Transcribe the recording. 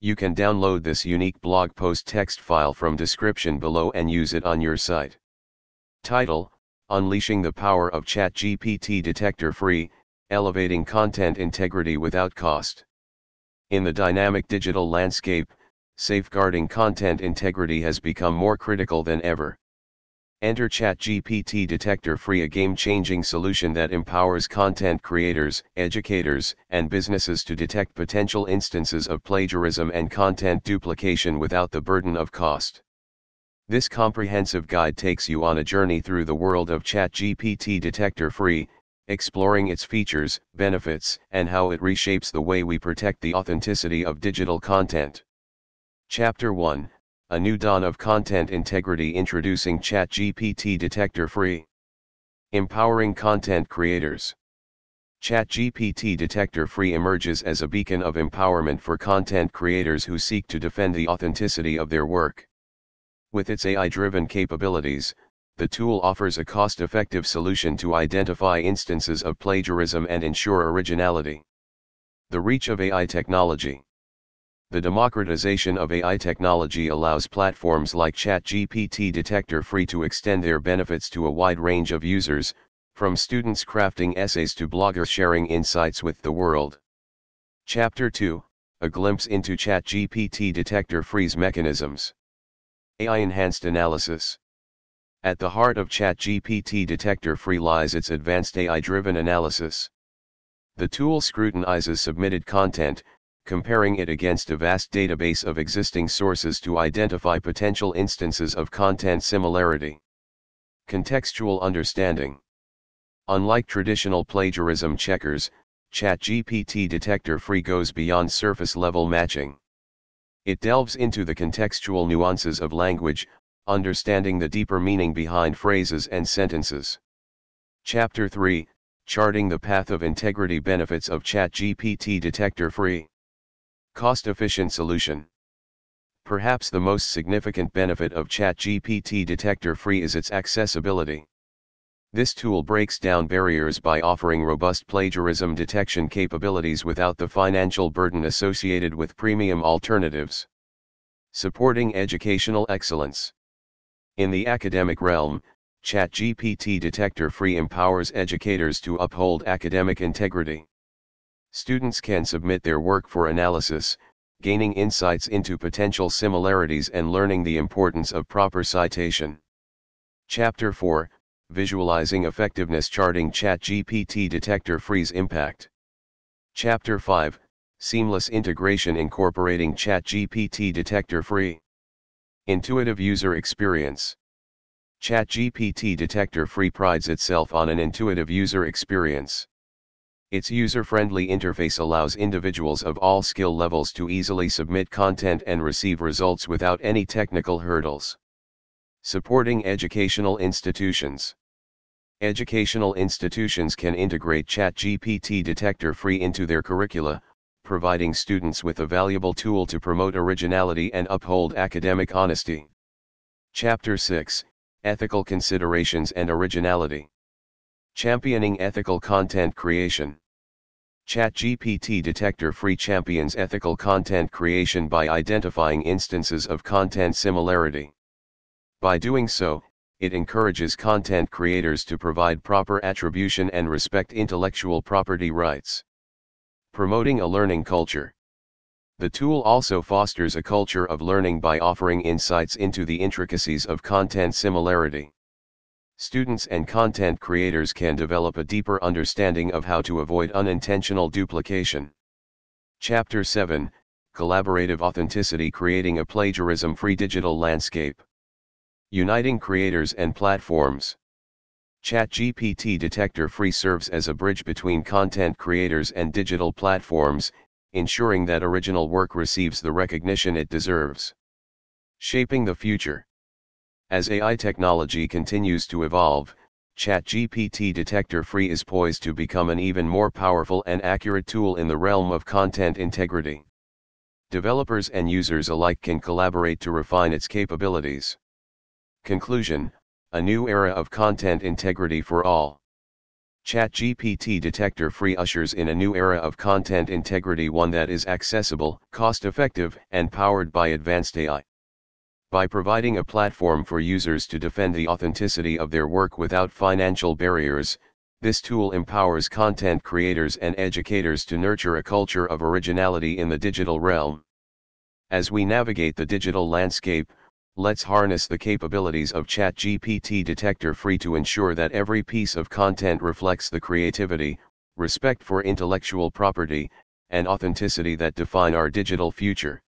You can download this unique blog post text file from description below and use it on your site. Title, Unleashing the Power of ChatGPT Detector Free, Elevating Content Integrity Without Cost. In the dynamic digital landscape, safeguarding content integrity has become more critical than ever. Enter ChatGPT Detector Free, a game changing solution that empowers content creators, educators, and businesses to detect potential instances of plagiarism and content duplication without the burden of cost. This comprehensive guide takes you on a journey through the world of ChatGPT Detector Free, exploring its features, benefits, and how it reshapes the way we protect the authenticity of digital content. Chapter 1 a new dawn of content integrity introducing ChatGPT Detector Free. Empowering content creators. ChatGPT Detector Free emerges as a beacon of empowerment for content creators who seek to defend the authenticity of their work. With its AI driven capabilities, the tool offers a cost effective solution to identify instances of plagiarism and ensure originality. The reach of AI technology. The democratization of AI technology allows platforms like ChatGPT Detector Free to extend their benefits to a wide range of users, from students crafting essays to bloggers sharing insights with the world. Chapter 2 A glimpse into ChatGPT Detector Free's mechanisms. AI enhanced analysis. At the heart of ChatGPT Detector Free lies its advanced AI driven analysis. The tool scrutinizes submitted content, comparing it against a vast database of existing sources to identify potential instances of content similarity. Contextual understanding. Unlike traditional plagiarism checkers, ChatGPT Detector Free goes beyond surface level matching. It delves into the contextual nuances of language, understanding the deeper meaning behind phrases and sentences. Chapter 3 Charting the Path of Integrity Benefits of ChatGPT Detector Free. Cost-efficient solution. Perhaps the most significant benefit of ChatGPT Detector Free is its accessibility. This tool breaks down barriers by offering robust plagiarism detection capabilities without the financial burden associated with premium alternatives. Supporting educational excellence. In the academic realm, ChatGPT Detector Free empowers educators to uphold academic integrity. Students can submit their work for analysis, gaining insights into potential similarities and learning the importance of proper citation. Chapter 4 Visualizing Effectiveness Charting ChatGPT Detector Free's Impact. Chapter 5 Seamless Integration Incorporating ChatGPT Detector Free. Intuitive User Experience. ChatGPT Detector Free prides itself on an intuitive user experience. Its user-friendly interface allows individuals of all skill levels to easily submit content and receive results without any technical hurdles. Supporting educational institutions. Educational institutions can integrate ChatGPT Detector Free into their curricula, providing students with a valuable tool to promote originality and uphold academic honesty. Chapter 6 Ethical Considerations and Originality Championing ethical content creation. ChatGPT Detector Free champions ethical content creation by identifying instances of content similarity. By doing so, it encourages content creators to provide proper attribution and respect intellectual property rights. Promoting a learning culture. The tool also fosters a culture of learning by offering insights into the intricacies of content similarity students and content creators can develop a deeper understanding of how to avoid unintentional duplication. Chapter 7 Collaborative Authenticity Creating a Plagiarism Free Digital Landscape. Uniting Creators and Platforms. ChatGPT Detector Free serves as a bridge between content creators and digital platforms, ensuring that original work receives the recognition it deserves. Shaping the Future as AI technology continues to evolve, ChatGPT Detector Free is poised to become an even more powerful and accurate tool in the realm of content integrity. Developers and users alike can collaborate to refine its capabilities. Conclusion A new era of content integrity for all. ChatGPT Detector Free ushers in a new era of content integrity one that is accessible, cost-effective, and powered by advanced AI. By providing a platform for users to defend the authenticity of their work without financial barriers, this tool empowers content creators and educators to nurture a culture of originality in the digital realm. As we navigate the digital landscape, let's harness the capabilities of ChatGPT Detector Free to ensure that every piece of content reflects the creativity, respect for intellectual property, and authenticity that define our digital future.